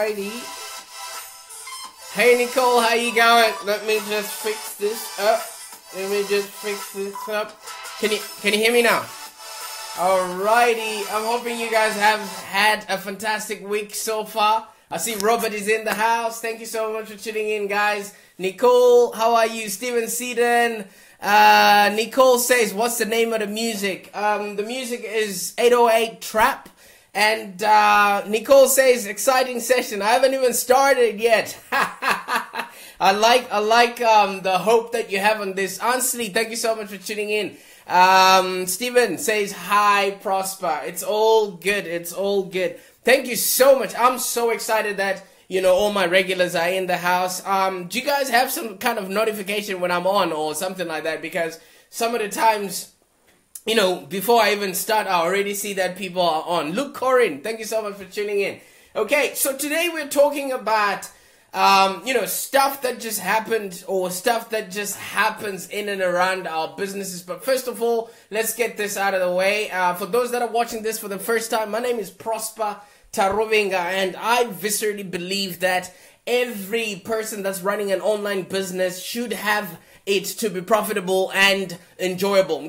Alrighty. Hey Nicole, how you going? Let me just fix this up. Let me just fix this up. Can you can you hear me now? Alrighty. I'm hoping you guys have had a fantastic week so far. I see Robert is in the house. Thank you so much for tuning in, guys. Nicole, how are you? Steven Seaton. Uh, Nicole says, what's the name of the music? Um, the music is 808 Trap. And uh, Nicole says, exciting session. I haven't even started yet. I like I like um, the hope that you have on this. Honestly, thank you so much for tuning in. Um, Steven says hi, Prosper. It's all good. It's all good. Thank you so much. I'm so excited that you know all my regulars are in the house. Um, do you guys have some kind of notification when I'm on or something like that? Because some of the times you know, before I even start, I already see that people are on. Luke Corin, thank you so much for tuning in. Okay, so today we're talking about, um, you know, stuff that just happened or stuff that just happens in and around our businesses. But first of all, let's get this out of the way. Uh, for those that are watching this for the first time, my name is Prosper Taruvinga, and I viscerally believe that every person that's running an online business should have it to be profitable and enjoyable.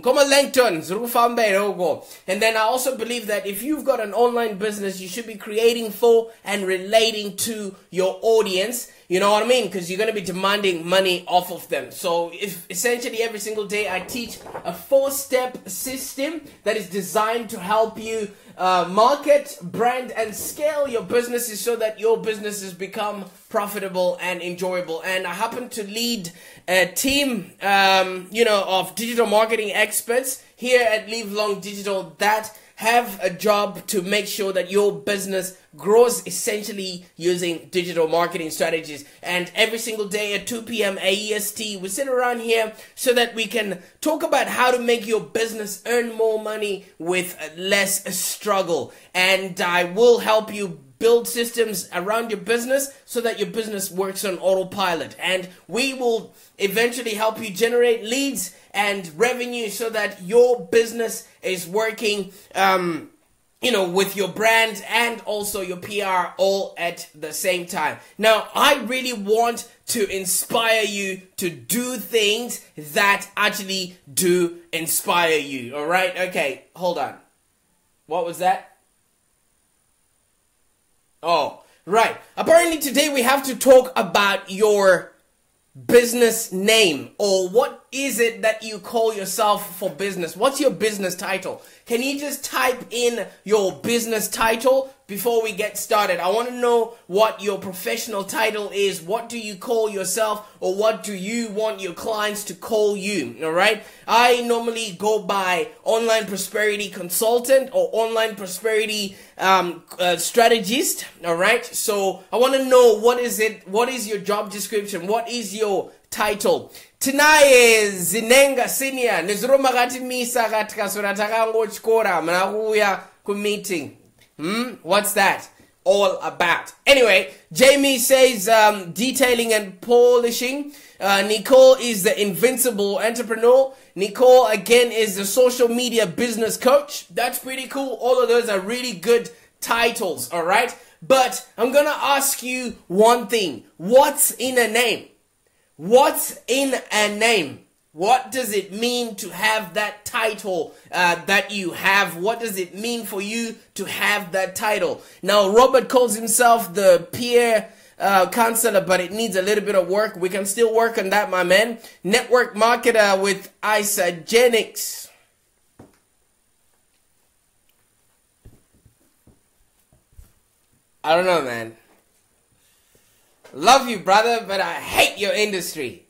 And then I also believe that if you've got an online business, you should be creating for and relating to your audience. You know what I mean? Because you're going to be demanding money off of them. So if essentially every single day I teach a four step system that is designed to help you uh, market, brand, and scale your businesses so that your businesses become profitable and enjoyable. And I happen to lead a team, um, you know, of digital marketing experts here at Live Long Digital that have a job to make sure that your business grows essentially using digital marketing strategies. And every single day at 2 p.m. AEST, we sit around here so that we can talk about how to make your business earn more money with less struggle. And I will help you build systems around your business so that your business works on autopilot. And we will eventually help you generate leads and revenue so that your business is working um, you know, with your brand and also your PR all at the same time. Now, I really want to inspire you to do things that actually do inspire you. All right? Okay, hold on. What was that? Oh, right. Apparently today we have to talk about your business name or what is it that you call yourself for business? What's your business title? Can you just type in your business title before we get started? I want to know what your professional title is. What do you call yourself or what do you want your clients to call you? All right. I normally go by online prosperity consultant or online prosperity um, uh, strategist. All right. So I want to know what is it? What is your job description? What is your title? tinaye zinenga senior neziroma misa katika sura takangochikora muna kuuya hmm? what's that? All about. Anyway jamie says um, detailing and polishing. Uh, nicole is the invincible entrepreneur. Nicole again is the social media business coach. That's pretty cool. All of those are really good titles all right? But i'm gonna ask you one thing. What's in a name? What's in a name? What does it mean to have that title uh, that you have? What does it mean for you to have that title? Now, Robert calls himself the peer uh, counselor, but it needs a little bit of work. We can still work on that, my man. Network marketer with Isagenix. I don't know, man. Love you, brother, but I hate your industry.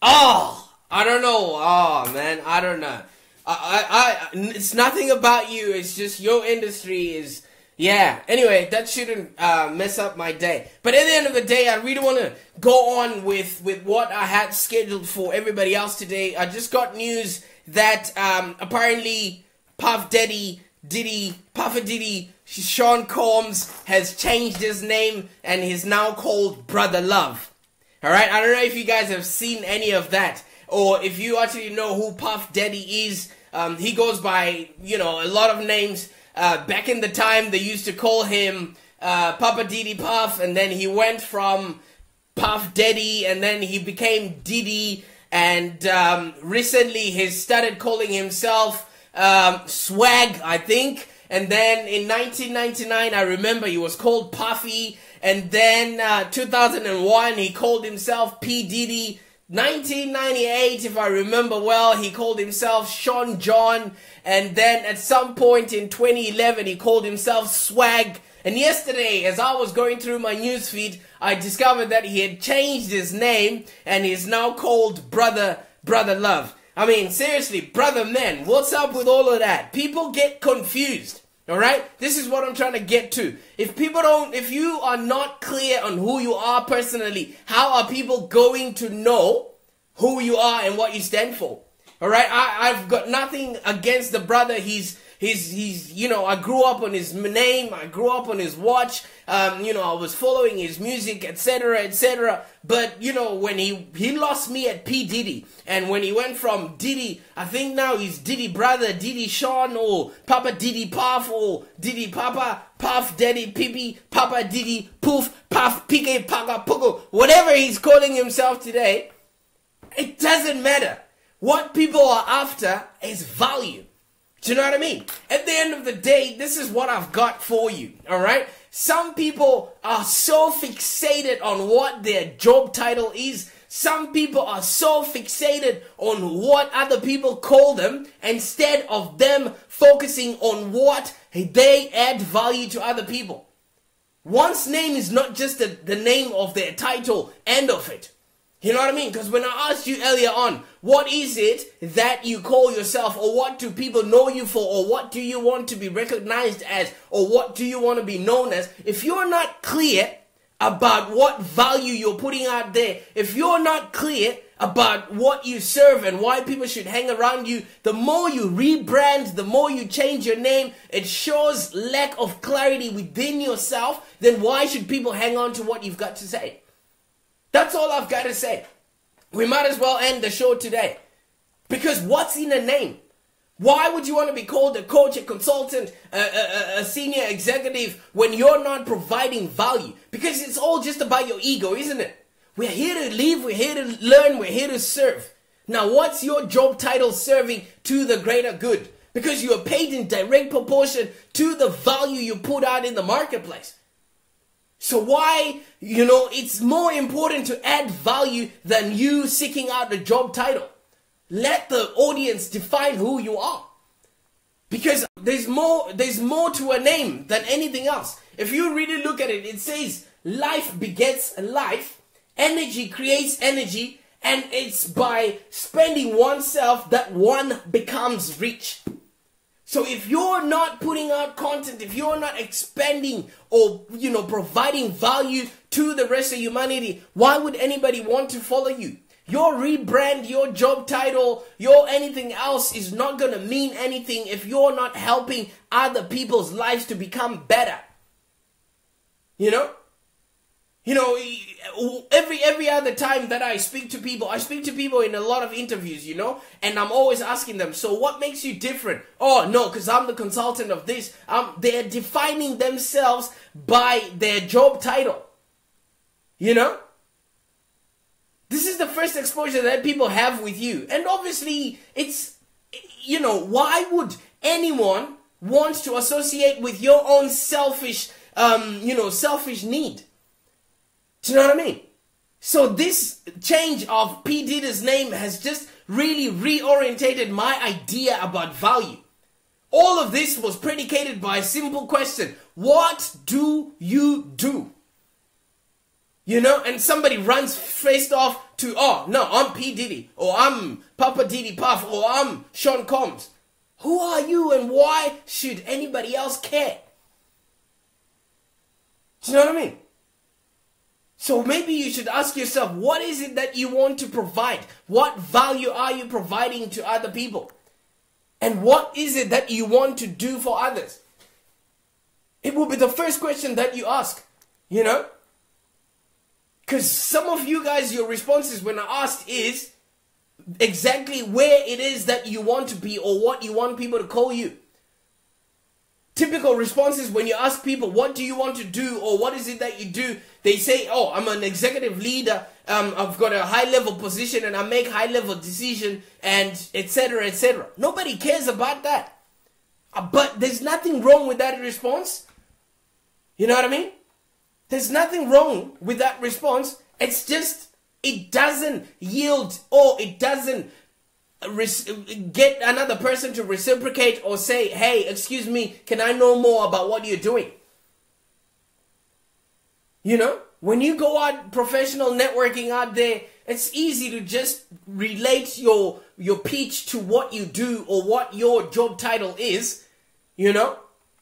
Oh, I don't know. Oh, man, I don't know. I, I, I, it's nothing about you. It's just your industry is, yeah. Anyway, that shouldn't uh, mess up my day. But at the end of the day, I really want to go on with with what I had scheduled for everybody else today. I just got news that um, apparently Puff Daddy, Diddy, Puff Diddy Sean Combs has changed his name and he's now called Brother Love. Alright, I don't know if you guys have seen any of that or if you actually know who Puff Daddy is. Um, he goes by, you know, a lot of names. Uh, back in the time, they used to call him uh, Papa Diddy Puff, and then he went from Puff Daddy, and then he became Diddy, and um, recently he started calling himself um, Swag, I think. And then in 1999, I remember he was called Puffy. And then uh, 2001, he called himself P. Diddy. 1998, if I remember well, he called himself Sean John. And then at some point in 2011, he called himself Swag. And yesterday, as I was going through my newsfeed, I discovered that he had changed his name and he's now called Brother Brother Love. I mean, seriously, brother men, what's up with all of that? People get confused. All right? This is what I'm trying to get to. If people don't, if you are not clear on who you are personally, how are people going to know who you are and what you stand for? All right? I, I've got nothing against the brother. He's, he's, he's, you know, I grew up on his name. I grew up on his watch. Um, you know, I was following his music, etc., etc. But, you know, when he, he lost me at P. Diddy, and when he went from Diddy, I think now he's Diddy brother, Diddy Sean, or Papa Diddy Puff, or Diddy Papa, Puff Daddy Pippi, Papa Diddy Poof, Puff Pike Paka Puko, whatever he's calling himself today, it doesn't matter. What people are after is value. Do you know what I mean? At the end of the day, this is what I've got for you. All right. Some people are so fixated on what their job title is. Some people are so fixated on what other people call them instead of them focusing on what they add value to other people. One's name is not just the, the name of their title, end of it. You know what I mean? Because when I asked you earlier on, what is it that you call yourself, or what do people know you for, or what do you want to be recognized as, or what do you want to be known as? If you're not clear about what value you're putting out there, if you're not clear about what you serve and why people should hang around you, the more you rebrand, the more you change your name, it shows lack of clarity within yourself, then why should people hang on to what you've got to say? That's all I've got to say. We might as well end the show today. Because what's in a name? Why would you want to be called a coach, a consultant, a, a, a, senior executive when you're not providing value? Because it's all just about your ego, isn't it? We're here to live, we're here to learn, we're here to serve. Now, what's your job title serving to the greater good? Because you are paid in direct proportion to the value you put out in the marketplace. So why, you know, it's more important to add value than you seeking out a job title. Let the audience define who you are. Because there's more, there's more to a name than anything else. If you really look at it, it says life begets life, energy creates energy, and it's by spending oneself that one becomes rich. So if you're not putting out content, if you're not expanding or, you know, providing value to the rest of humanity, why would anybody want to follow you? Your rebrand, your job title, your anything else is not going to mean anything if you're not helping other people's lives to become better. You know? You know, every every other time that I speak to people, I speak to people in a lot of interviews, you know, and I'm always asking them, so what makes you different? Oh no, because I'm the consultant of this. Um, they're defining themselves by their job title. You know, this is the first exposure that people have with you, and obviously, it's you know, why would anyone want to associate with your own selfish, um, you know, selfish need? Do you know what I mean? So this change of P. Diddy's name has just really reorientated my idea about value. All of this was predicated by a simple question. What do you do? You know, and somebody runs faced off to, oh, no, I'm P. Diddy, or I'm Papa Diddy Puff, or I'm Sean Combs. Who are you and why should anybody else care? Do you know what I mean? So maybe you should ask yourself, what is it that you want to provide? What value are you providing to other people? And what is it that you want to do for others? It will be the first question that you ask, you know? Because some of you guys, your responses when I asked is exactly where it is that you want to be or what you want people to call you. Typical responses when you ask people, what do you want to do or what is it that you do? They say, oh, I'm an executive leader. Um, I've got a high level position and I make high level decision and etc. etc. Nobody cares about that. Uh, but there's nothing wrong with that response. You know what I mean? There's nothing wrong with that response. It's just, it doesn't yield or it doesn't get another person to reciprocate or say, hey, excuse me, can I know more about what you're doing? You know, when you go out professional networking out there, it's easy to just relate your your pitch to what you do or what your job title is, you know?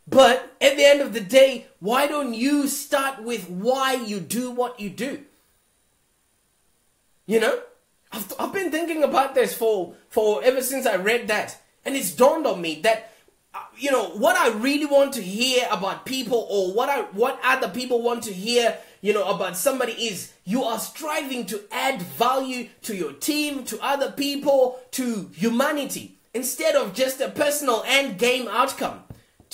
But at the end of the day, why don't you start with why you do what you do? You know? I've, I've been thinking about this for, for ever since I read that. And it's dawned on me that, uh, you know, what I really want to hear about people or what I, what other people want to hear, you know, about somebody is you are striving to add value to your team, to other people, to humanity instead of just a personal end game outcome.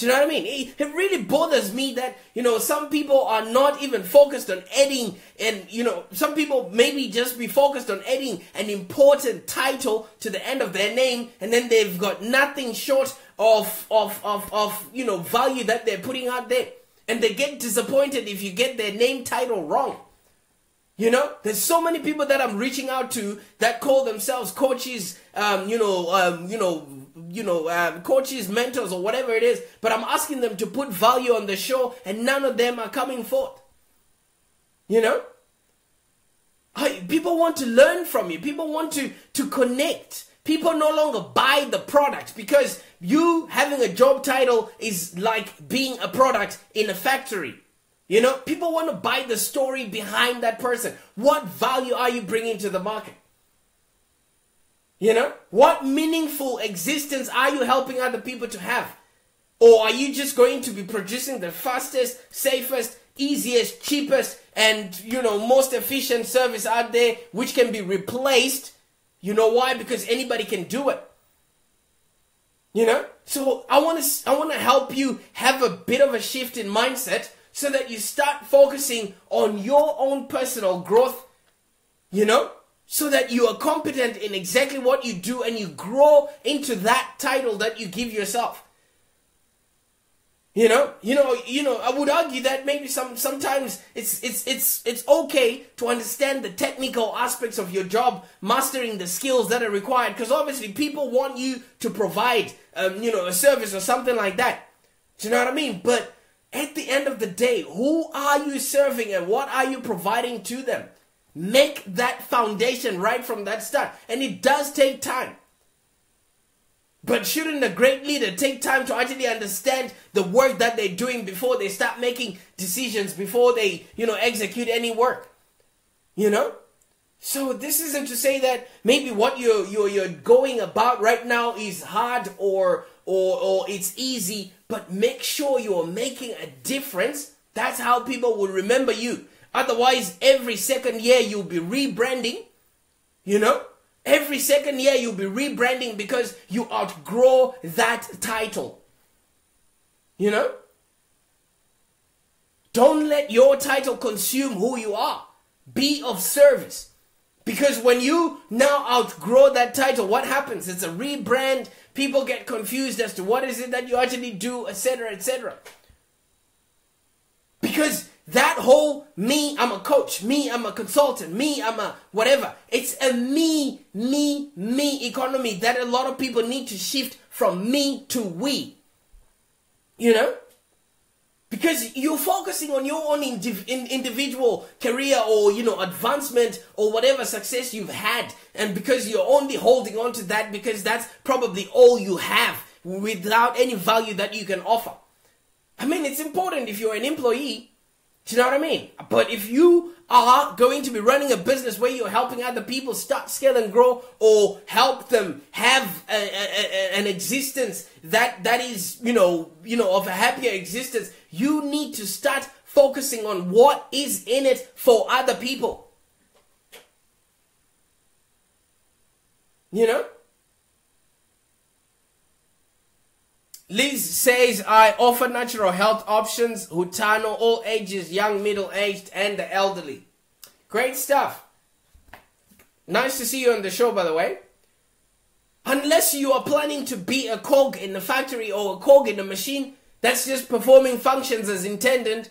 Do you know what I mean? It, it, really bothers me that, you know, some people are not even focused on adding, and, you know, some people maybe just be focused on adding an important title to the end of their name, and then they've got nothing short of, of, of, of you know, value that they're putting out there. And they get disappointed if you get their name title wrong. You know, there's so many people that I'm reaching out to that call themselves coaches, um, you know, um, you know, you know, uh, coaches, mentors, or whatever it is, but I'm asking them to put value on the show, and none of them are coming forth. You know, I, people want to learn from you. People want to to connect. People no longer buy the product because you having a job title is like being a product in a factory. You know, people want to buy the story behind that person. What value are you bringing to the market? You know, what meaningful existence are you helping other people to have? Or are you just going to be producing the fastest, safest, easiest, cheapest, and, you know, most efficient service out there, which can be replaced? You know why? Because anybody can do it. You know? So I want to, I want to help you have a bit of a shift in mindset so that you start focusing on your own personal growth, you know? So that you are competent in exactly what you do and you grow into that title that you give yourself. You know, you know, you know. I would argue that maybe some sometimes it's it's it's it's okay to understand the technical aspects of your job, mastering the skills that are required. Because obviously, people want you to provide, um, you know, a service or something like that. Do you know what I mean? But at the end of the day, who are you serving and what are you providing to them? Make that foundation right from that start. And it does take time. But shouldn't a great leader take time to actually understand the work that they're doing before they start making decisions, before they, you know, execute any work? You know? So this isn't to say that maybe what you're you're you're going about right now is hard or or or it's easy, but make sure you're making a difference. That's how people will remember you. Otherwise, every second year you'll be rebranding. You know? Every second year you'll be rebranding because you outgrow that title. You know? Don't let your title consume who you are. Be of service. Because when you now outgrow that title, what happens? It's a rebrand. People get confused as to what is it that you actually do, etc., etc. Because that whole me, I'm a coach, me, I'm a consultant, me, I'm a whatever. It's a me, me, me economy that a lot of people need to shift from me to we. You know? Because you're focusing on your own indiv- individual career or, you know, advancement or whatever success you've had. And because you're only holding on to that because that's probably all you have without any value that you can offer. I mean, it's important if you're an employee do you know what I mean? But if you are going to be running a business where you're helping other people start, scale, and grow, or help them have a, a, a, an existence that that is, you know, you know, of a happier existence, you need to start focusing on what is in it for other people. You know? Liz says, I offer natural health options, Hutano, all ages, young, middle aged, and the elderly. Great stuff. Nice to see you on the show, by the way. Unless you are planning to be a cog in the factory or a cog in the machine that's just performing functions as intended,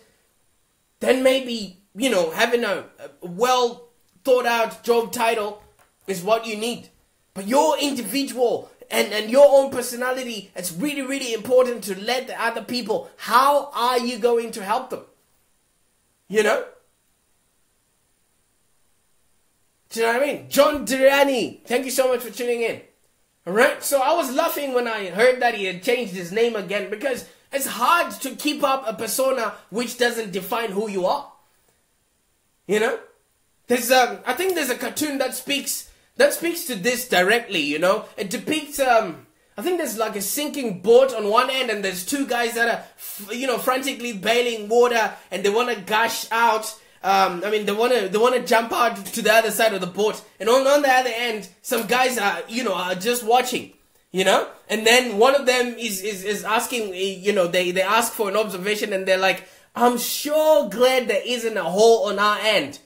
then maybe, you know, having a, a well thought out job title is what you need. But your individual and, and your own personality, it's really, really important to let the other people, how are you going to help them? You know? Do you know what I mean? John Duriani, thank you so much for tuning in. Alright, so I was laughing when I heard that he had changed his name again because it's hard to keep up a persona which doesn't define who you are. You know? There's um I think there's a cartoon that speaks that speaks to this directly, you know? It depicts um I think there's like a sinking boat on one end and there's two guys that are you know frantically bailing water and they want to gush out um, I mean, they want to they want to jump out to the other side of the boat, and on, on the other end, some guys are you know are just watching, you know. And then one of them is is, is asking, you know, they they ask for an observation, and they're like, "I'm sure glad there isn't a hole on our end."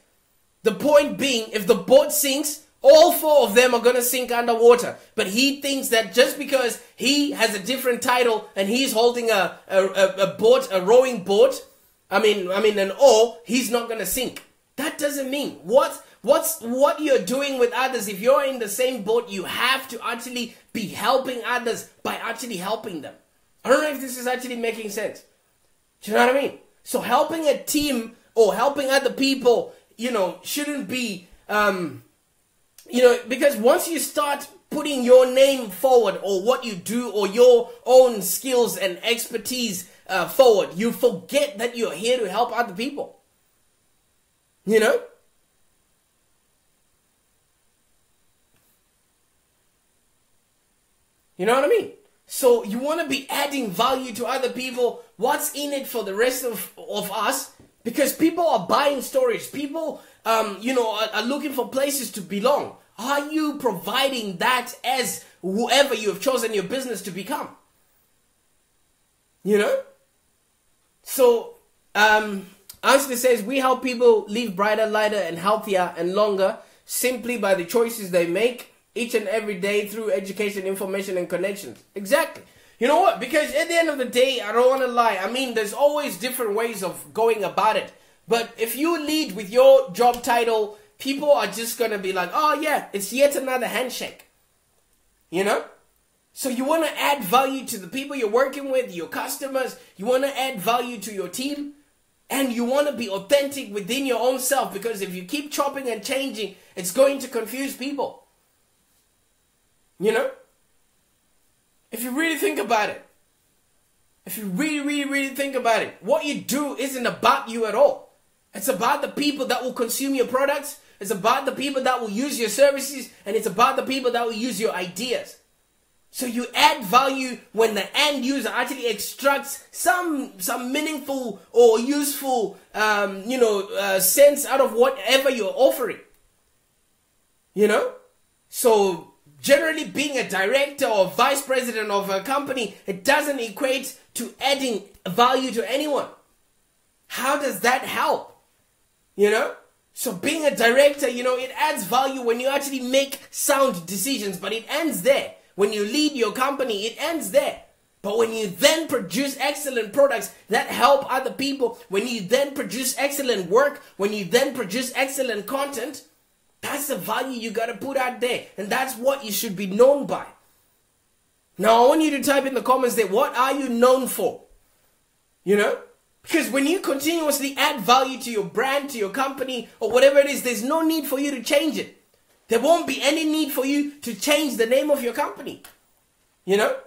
The point being, if the boat sinks, all four of them are gonna sink underwater. But he thinks that just because he has a different title and he's holding a a, a, boat, a rowing boat I mean, I mean, an oar, he's not gonna sink. That doesn't mean what what's what you're doing with others. If you're in the same boat, you have to actually be helping others by actually helping them. I don't know if this is actually making sense. Do you know what I mean? So helping a team or helping other people, you know, shouldn't be, um, you know, because once you start putting your name forward or what you do or your own skills and expertise uh, forward. You forget that you're here to help other people. You know? You know what I mean? So you want to be adding value to other people. What's in it for the rest of, of us? Because people are buying stories. People, um, you know, are, are looking for places to belong. Are you providing that as whoever you have chosen your business to become? You know? So, um, says we help people live brighter, lighter, and healthier and longer simply by the choices they make each and every day through education, information, and connections. Exactly. You know what? Because at the end of the day, I don't want to lie. I mean, there's always different ways of going about it. But if you lead with your job title, people are just going to be like, oh, yeah, it's yet another handshake. You know? So you want to add value to the people you're working with, your customers. You want to add value to your team. And you want to be authentic within your own self because if you keep chopping and changing, it's going to confuse people. You know? If you really think about it, if you really, really, really think about it, what you do isn't about you at all. It's about the people that will consume your products. It's about the people that will use your services. And it's about the people that will use your ideas. So you add value when the end user actually extracts some some meaningful or useful, um, you know, uh, sense out of whatever you're offering. You know, so generally being a director or vice president of a company, it doesn't equate to adding value to anyone. How does that help? You know. So being a director, you know, it adds value when you actually make sound decisions, but it ends there. When you lead your company, it ends there. But when you then produce excellent products that help other people, when you then produce excellent work, when you then produce excellent content, that's the value you got to put out there. And that's what you should be known by. Now, I want you to type in the comments there, what are you known for? You know? Because when you continuously add value to your brand, to your company, or whatever it is, there's no need for you to change it. There won't be any need for you to change the name of your company. You know?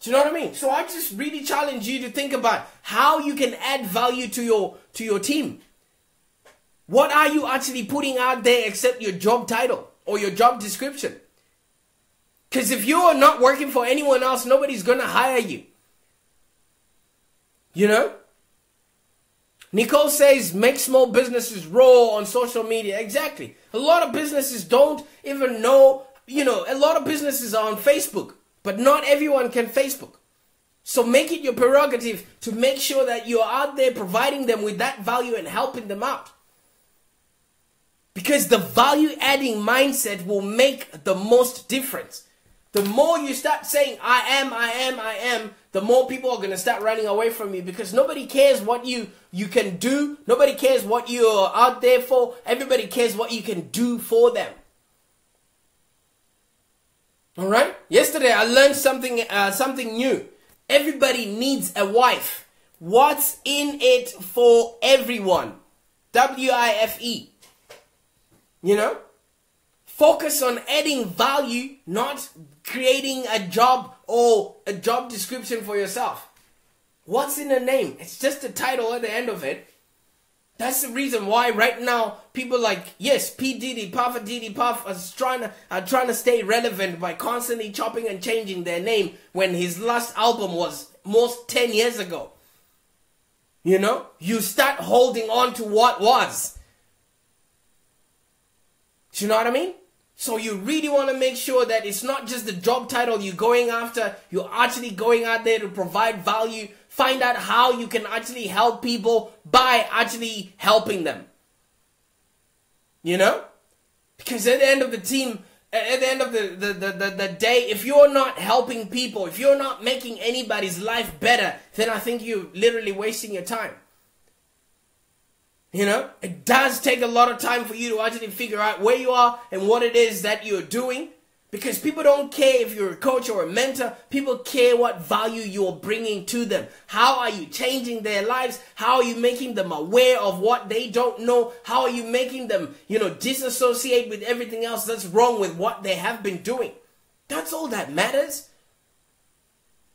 Do you know what I mean? So I just really challenge you to think about how you can add value to your to your team. What are you actually putting out there except your job title or your job description? Because if you are not working for anyone else, nobody's gonna hire you. You know? Nicole says make small businesses raw on social media. Exactly. A lot of businesses don't even know you know, a lot of businesses are on Facebook, but not everyone can Facebook. So make it your prerogative to make sure that you're out there providing them with that value and helping them out. Because the value adding mindset will make the most difference. The more you start saying, I am, I am, I am, the more people are going to start running away from you because nobody cares what you, you can do. Nobody cares what you're out there for. Everybody cares what you can do for them. All right. Yesterday I learned something, uh, something new. Everybody needs a wife. What's in it for everyone? W I F E. You know? Focus on adding value, not creating a job or a job description for yourself. What's in the name? It's just a title at the end of it. That's the reason why right now people like yes P Diddy, Puff Diddy, Puff are trying to are trying to stay relevant by constantly chopping and changing their name when his last album was most ten years ago. You know, you start holding on to what was. Do you know what I mean? So you really want to make sure that it's not just the job title you're going after, you're actually going out there to provide value, find out how you can actually help people by actually helping them. You know? Because at the end of the team, at the end of the, the, the, the, the day, if you're not helping people, if you're not making anybody's life better, then I think you're literally wasting your time. You know, it does take a lot of time for you to actually figure out where you are and what it is that you're doing. Because people don't care if you're a coach or a mentor. People care what value you're bringing to them. How are you changing their lives? How are you making them aware of what they don't know? How are you making them, you know, disassociate with everything else that's wrong with what they have been doing? That's all that matters.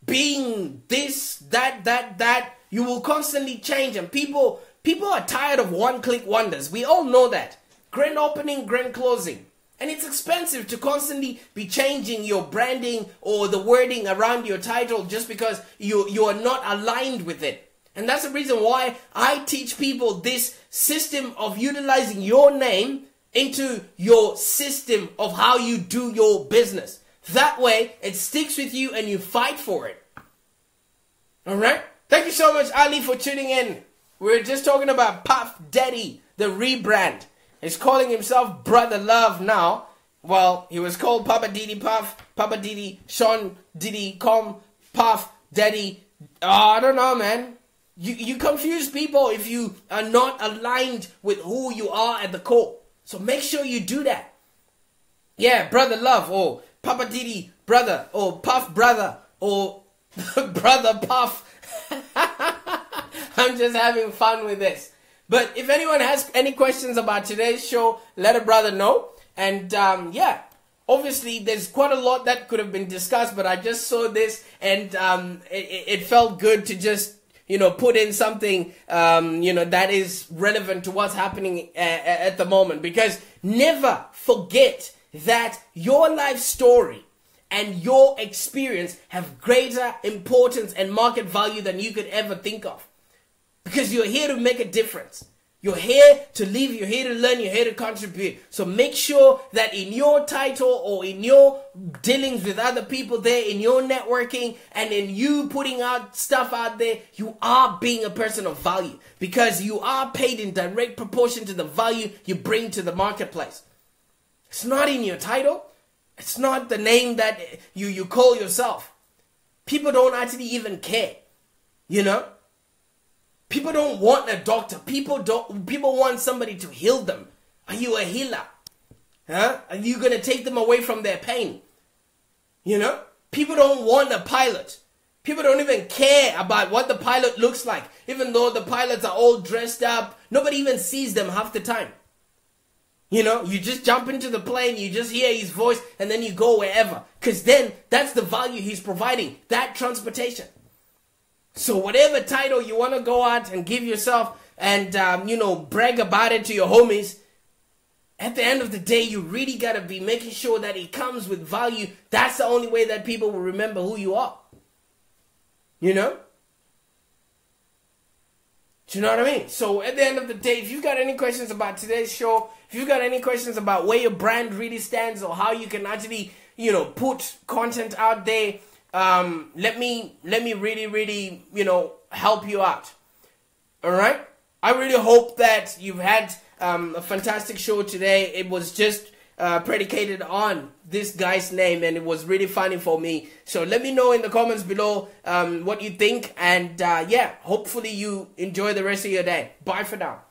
Being this, that, that, that, you will constantly change and people People are tired of one click wonders. We all know that. Grand opening, grand closing. And it's expensive to constantly be changing your branding or the wording around your title just because you, you are not aligned with it. And that's the reason why I teach people this system of utilizing your name into your system of how you do your business. That way, it sticks with you and you fight for it. Alright? Thank you so much, Ali, for tuning in. We are just talking about Puff Daddy, the rebrand. He's calling himself Brother Love now. Well, he was called Papa Diddy Puff, Papa Diddy, Sean Diddy, Com, Puff, Daddy. Oh, I don't know, man. You, you confuse people if you are not aligned with who you are at the core. So make sure you do that. Yeah, Brother Love, or Papa Diddy Brother, or Puff Brother, or Brother Puff. I'm just having fun with this. But if anyone has any questions about today's show, let a brother know. And um, yeah, obviously there's quite a lot that could have been discussed, but I just saw this and um, it, it, felt good to just you know put in something um, you know that is relevant to what's happening at, at the moment. Because never forget that your life story and your experience have greater importance and market value than you could ever think of. Because you're here to make a difference. You're here to live, you're here to learn, you're here to contribute. So make sure that in your title or in your dealings with other people there, in your networking and in you putting out stuff out there, you are being a person of value because you are paid in direct proportion to the value you bring to the marketplace. It's not in your title. It's not the name that you, you call yourself. People don't actually even care. You know? People don't want a doctor. People don't people want somebody to heal them. Are you a healer? Huh? Are you to take them away from their pain? You know? People don't want a pilot. People don't even care about what the pilot looks like. Even though the pilots are all dressed up, nobody even sees them half the time. You know, you just jump into the plane, you just hear his voice, and then you go wherever. Because then that's the value he's providing that transportation. So whatever title you want to go out and give yourself and, um, you know, brag about it to your homies, at the end of the day, you really got to be making sure that it comes with value. That's the only way that people will remember who you are. You know? Do you know what I mean? So at the end of the day, if you've got any questions about today's show, if you've got any questions about where your brand really stands or how you can actually, you know, put content out there, um, let me let me really, really, you know, help you out. All right. I really hope that you've had um, a fantastic show today. It was just uh, predicated on this guy's name and it was really funny for me. So let me know in the comments below um, what you think and uh, yeah, hopefully you enjoy the rest of your day. Bye for now.